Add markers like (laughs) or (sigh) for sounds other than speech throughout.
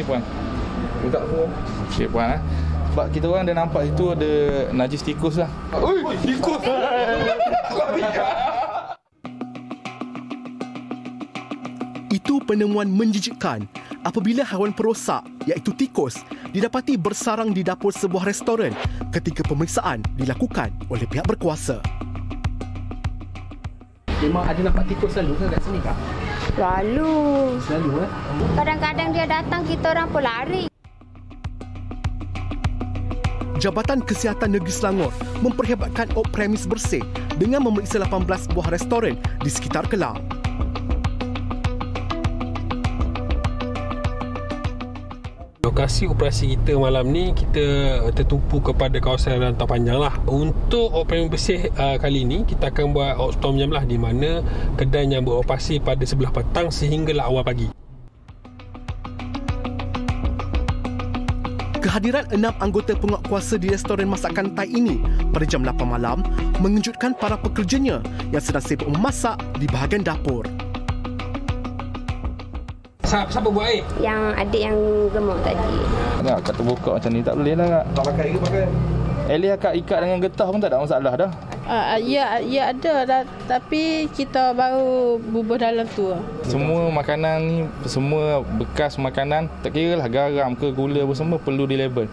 ni puan. Tak semua. Okey puan eh. Sebab kita orang dah nampak itu ada najis tikus lah. Oi, tikus. Itu penemuan menjijikkan apabila haiwan perosak iaitu tikus didapati bersarang di dapur sebuah restoran ketika pemeriksaan dilakukan oleh pihak berkuasa. Memang ada nampak tikus selalu ke kat sini kak? Lalu Selalu eh. kadang-kadang dia datang kita orang pun lari. Jabatan Kesihatan Negeri Selangor memperhebatkan op premis bersih dengan memeriksa 18 buah restoran di sekitar Kelang. Lokasi operasi kita malam ni kita tertumpu kepada kawasan rantau panjang lah. Untuk operasi bersih uh, kali ni kita akan buat outstorm jam lah di mana kedai yang beroperasi pada sebelah petang sehinggalah awal pagi. Kehadiran enam anggota penguatkuasa di restoran masakan Thai ini pada jam 8 malam mengejutkan para pekerjanya yang sedang sibuk memasak di bahagian dapur. Siapa, siapa buat air? Yang adik yang gemuk tadi. Tak, kat terbuka macam ni tak boleh lah kak. Tak pakai ke pakai? Ellie akak ikat dengan getah pun tak ada masalah dah. Uh, ya, ya ada lah. Tapi kita baru bubuh dalam tu. Semua makanan ni, semua bekas makanan, tak kira lah garam ke gula pun semua perlu dilabel.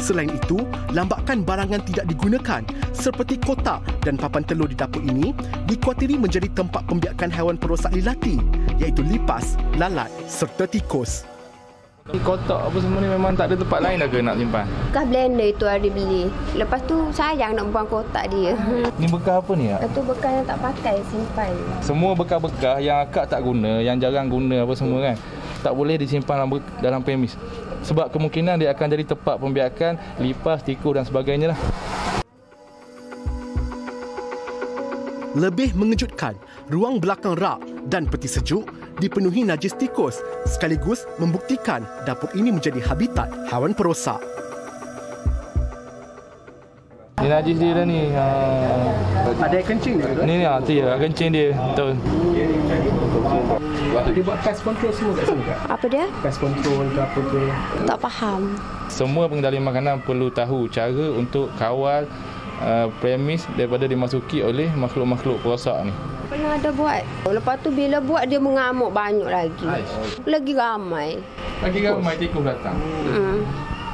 Selain itu, lambakan barangan tidak digunakan seperti kotak dan papan telur di dapur ini dikuatiri menjadi tempat pembiakan haiwan perosak lilati iaitu lipas, lalat serta tikus. Kotak apa semua ni memang tak ada tempat lain dah ke nak simpan? Bekas blender itu ada beli. Lepas tu sayang nak buang kotak dia. (laughs) Ni bekas apa ni kak? Lepas tu bekas yang tak pakai simpan. Semua bekas-bekas yang akak tak guna, yang jarang guna apa semua kan. Tak boleh disimpan dalam, dalam premis. Sebab kemungkinan dia akan jadi tempat pembiakan lipas, tikus dan sebagainya lah. Lebih mengejutkan, ruang belakang rak dan peti sejuk dipenuhi najis tikus sekaligus membuktikan dapur ini menjadi habitat haiwan perosak. Ni najis dia dah ni. Ha. Ada air kencing dia tu? Ni ni ha, tu ya, kencing dia. Betul. Dia buat pest control semua kat sini kak? Apa dia? Pest control ke apa ke? Tak faham. Semua pengendali makanan perlu tahu cara untuk kawal uh, premis daripada dimasuki oleh makhluk-makhluk perosak ni. Pernah ada buat. Lepas tu bila buat dia mengamuk banyak lagi. Lagi ramai. Lagi ramai tikus datang. Hmm.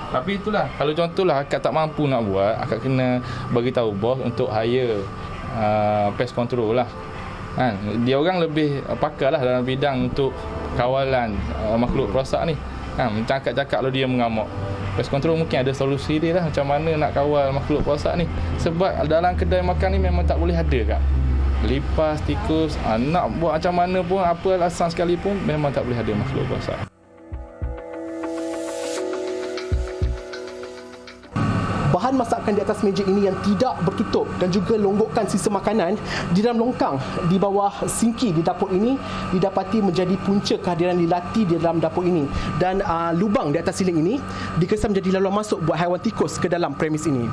Tapi itulah, kalau contohlah akak tak mampu nak buat, akak kena bagi tahu bos untuk hire uh, pest control lah. Kan? Dia orang lebih pakar lah dalam bidang untuk kawalan uh, makhluk perosak ni. Kan? Macam akak cakap kalau dia mengamuk. Pest control mungkin ada solusi dia lah macam mana nak kawal makhluk perosak ni. Sebab dalam kedai makan ni memang tak boleh ada kak. Lipas, tikus, uh, nak buat macam mana pun, apa alasan sekalipun, memang tak boleh ada makhluk perosak. Bahan masakan di atas meja ini yang tidak bertutup dan juga longgokkan sisa makanan di dalam longkang di bawah sinki di dapur ini didapati menjadi punca kehadiran lilati di dalam dapur ini dan uh, lubang di atas siling ini dikesan menjadi laluan masuk buat haiwan tikus ke dalam premis ini.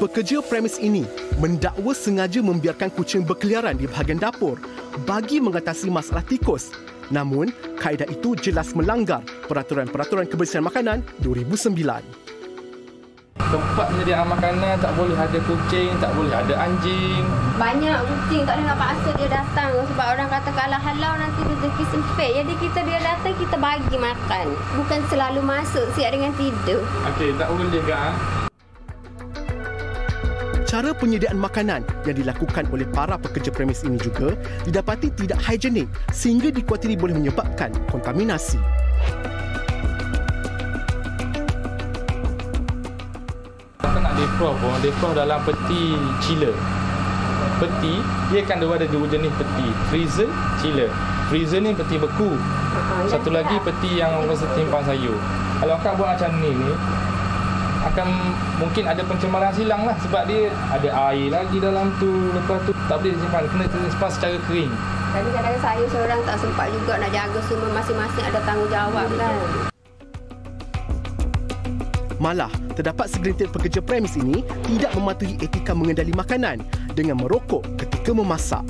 Pekerja premis ini mendakwa sengaja membiarkan kucing berkeliaran di bahagian dapur bagi mengatasi masalah tikus. Namun, kaedah itu jelas melanggar Peraturan-Peraturan Kebersihan Makanan 2009. Tempat penyediaan makanan tak boleh ada kucing, tak boleh ada anjing. Banyak kucing tak boleh nak paksa dia datang sebab orang kata kalau halau nanti rezeki sempit. Jadi kita dia datang kita bagi makan. Bukan selalu masuk siap dengan tidur. Okey, tak boleh ke? Cara penyediaan makanan yang dilakukan oleh para pekerja premis ini juga didapati tidak higienik sehingga dikuatiri boleh menyebabkan kontaminasi. Kita nak defrost pun, defrost dalam peti chiller. Peti, dia kan ada dua jenis peti. Freezer, chiller. Freezer ni peti beku. Satu lagi peti yang orang simpan sayur. Kalau akak buat macam ni ni, akan mungkin ada pencemaran silang lah sebab dia ada air lagi dalam tu lepas tu tak boleh simpan kena simpan secara kering. Jadi kadang-kadang saya seorang tak sempat juga nak jaga semua masing-masing ada tanggungjawab hmm. kan. Malah, terdapat segelintir pekerja premis ini tidak mematuhi etika mengendali makanan dengan merokok ketika memasak.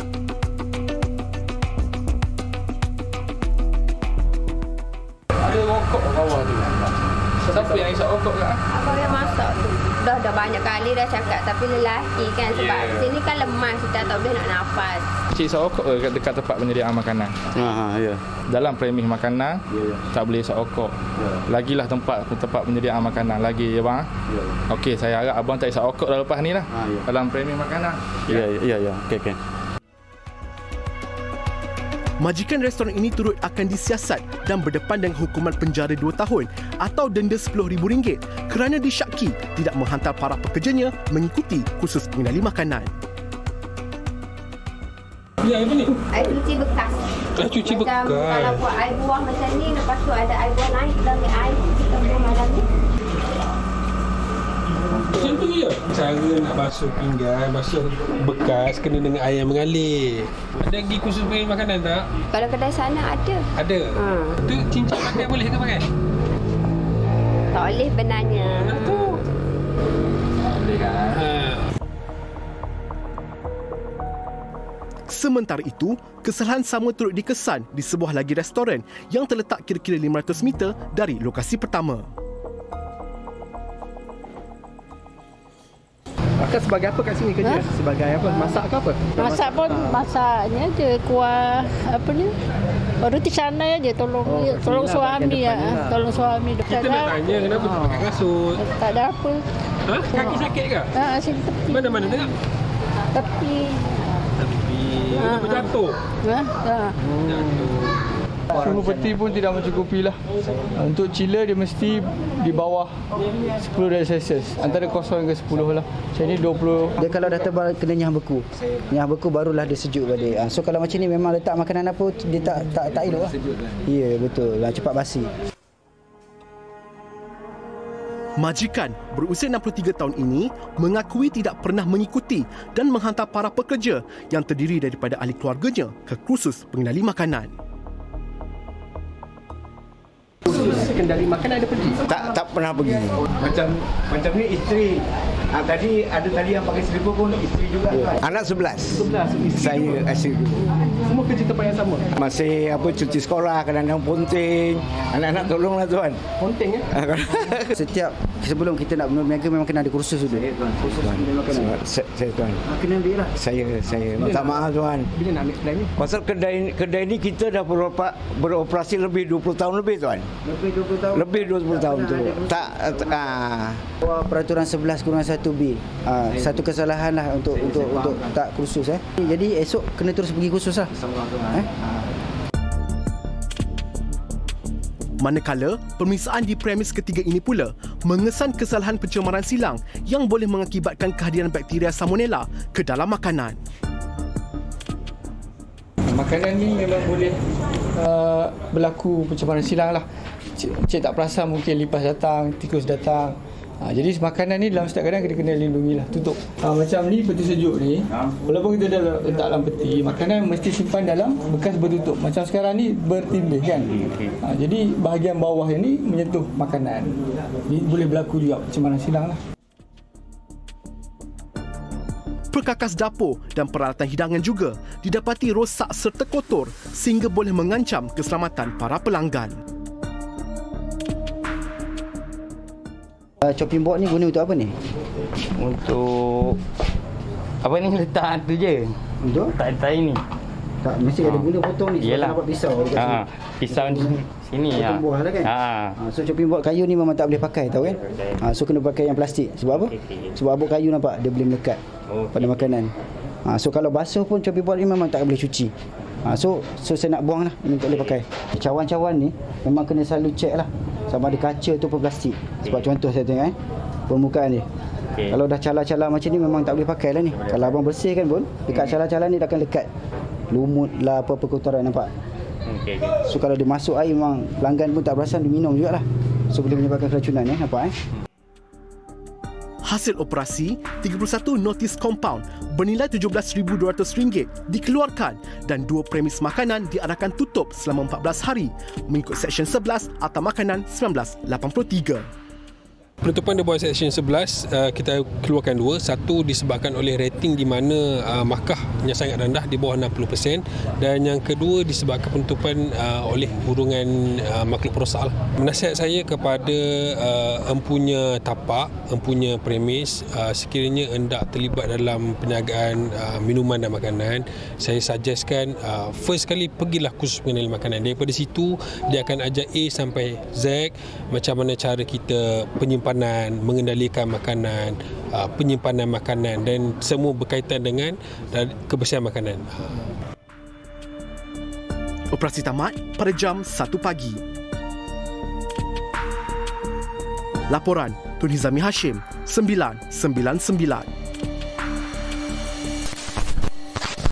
Ada rokok bawah tu. Siapa yang isap rokok kat? Abang yang masak tu. Dah dah banyak kali dah cakap tapi lelaki kan sebab Yeah. yeah. sini kan lemas kita tak boleh nak nafas. Cik isap rokok ke dekat tempat penyediaan makanan? Ha ha ya. Dalam premis makanan tak boleh isap rokok. Lagilah tempat tempat penyediaan makanan lagi ya bang. Okey, saya harap abang tak isap rokok dah lepas ni lah. Ha, ya. Dalam premis makanan. Ya ya ya. Okey okey. Majikan restoran ini turut akan disiasat dan berdepan dengan hukuman penjara 2 tahun atau denda RM10,000 kerana disyaki tidak menghantar para pekerjanya mengikuti kursus pengendali makanan. Ya, apa ni? Air cuci bekas. Air cuci macam bekas. Kalau buat air buah macam ni lepas tu ada air buah naik dalam air kita buang malam ni. Macam tu je. Cara nak basuh pinggan, basuh bekas kena dengan air yang mengalir. Ada pergi kursus bagi makanan tak? Kalau kedai sana ada. Ada. Ha. Tu cincin pakai boleh ke pakai? Tak boleh benarnya. Ha. Sementara itu, kesalahan sama turut dikesan di sebuah lagi restoran yang terletak kira-kira 500 meter dari lokasi pertama. Akak sebagai apa kat sini kerja? Ha? Sebagai apa? Masak ke apa? Masak pun masaknya je kuah apa ni? Roti canai aja tolong Oh, kat tolong lah, suami ya. lah. Tolong suami Kita nak tanya kenapa tu pakai kasut? tak ada apa. Ha? Kaki sakit ke? Ha sini tepi. Mana-mana tengok. Tepi. Tepi. Kenapa jatuh? Ha? Ha. Jatuh. Suhu peti pun tidak mencukupi lah. Untuk chiller dia mesti di bawah 10 darjah Celsius. Antara 0 hingga 10 lah. Macam ni 20 Dia kalau dah tebal kena nyah beku. Nyah beku barulah dia sejuk balik. Ha, so kalau macam ni memang letak makanan apa dia tak tak tak elok lah. Ya betul. Ha, cepat basi. Majikan berusia 63 tahun ini mengakui tidak pernah mengikuti dan menghantar para pekerja yang terdiri daripada ahli keluarganya ke kursus pengendali makanan. Kursus kendali makanan ada pergi? Tak tak pernah pergi. Macam macam ni isteri. Ha, tadi ada tadi yang pakai selipar pun isteri juga. kan? Anak 11. 11 isteri Saya asyik Semua kerja tempat yang sama. masih apa cuci sekolah kadang-kadang ponting. Anak-anak tolonglah tuan. Ponteng ya. (laughs) Setiap sebelum kita nak berniaga memang kena ada kursus dulu. Kursus kendali makanan. Saya, saya tuan. Ha, kena ambil lah. Saya saya minta maaf tuan. Bila nak ambil plan ni? Pasal kedai kedai ni kita dah beropa, beroperasi lebih 20 tahun lebih tuan. Lebih 20 tahun. Lebih 20 tahun tu. Tak ah Bawah peraturan 11 kurungan 1B. Ha, satu kesalahan lah untuk untuk untuk tak kursus eh. Jadi esok kena terus pergi kursus lah. Eh? Manakala, pemeriksaan di premis ketiga ini pula mengesan kesalahan pencemaran silang yang boleh mengakibatkan kehadiran bakteria salmonella ke dalam makanan. Makanan ni memang boleh uh, berlaku pencemaran silang lah. Cik, cik tak perasan mungkin lipas datang, tikus datang. Ha, jadi makanan ni dalam setiap keadaan kita kena lindungi lah, tutup. Ha, macam ni peti sejuk ni, walaupun kita dah letak dalam peti, makanan mesti simpan dalam bekas bertutup. Macam sekarang ni bertimbih kan. Ha, jadi bahagian bawah ini menyentuh makanan. Ni boleh berlaku juga pencemaran silang lah. Perkakas dapur dan peralatan hidangan juga didapati rosak serta kotor sehingga boleh mengancam keselamatan para pelanggan. Uh, chopping board ni guna untuk apa ni? Untuk apa ni letak tu je. Untuk? Tai-tai ni. Tak, mesti ada guna potong ni. sebab Yelah. Nampak pisau dekat sini. Ha, pisau ni sini ya. Potong buah lah kan? Ha. Ha, so chopping board kayu ni memang tak boleh pakai tahu kan? Ha, so kena pakai yang plastik. Sebab apa? Sebab abuk kayu nampak dia boleh melekat pada makanan. Ha, so kalau basuh pun chopping board ni memang tak boleh cuci. Ha, so so saya nak buang lah, memang tak boleh pakai. Cawan-cawan ni memang kena selalu check lah sama ada kaca tu pun plastik. Sebab contoh saya tengok eh, permukaan dia. Okey. Kalau dah cala-cala macam ni memang tak boleh pakai lah ni. Kalau abang bersihkan pun, dekat cala-cala ni dia akan lekat. Lumut lah apa-apa kotoran nampak. Okey. So kalau dia masuk air memang pelanggan pun tak perasan dia minum jugalah. So boleh menyebabkan keracunan eh nampak eh. Hasil operasi, 31 notis compound bernilai RM17,200 dikeluarkan dan dua premis makanan diarahkan tutup selama 14 hari mengikut Seksyen 11 Akta Makanan 1983. Penutupan di bawah Seksyen 11 uh, kita keluarkan dua. Satu disebabkan oleh rating di mana uh, markah yang sangat rendah di bawah 60% dan yang kedua disebabkan penutupan uh, oleh hurungan uh, makhluk perosak. Lah. Nasihat saya kepada uh, empunya tapak, empunya premis uh, sekiranya hendak terlibat dalam perniagaan uh, minuman dan makanan, saya suggestkan uh, first kali pergilah kursus pengenalan makanan. Daripada situ dia akan ajar A sampai Z macam mana cara kita penyimpanan penyimpanan, mengendalikan makanan, uh, penyimpanan makanan dan semua berkaitan dengan kebersihan makanan. Operasi tamat pada jam 1 pagi. Laporan Tun Hizami Hashim 999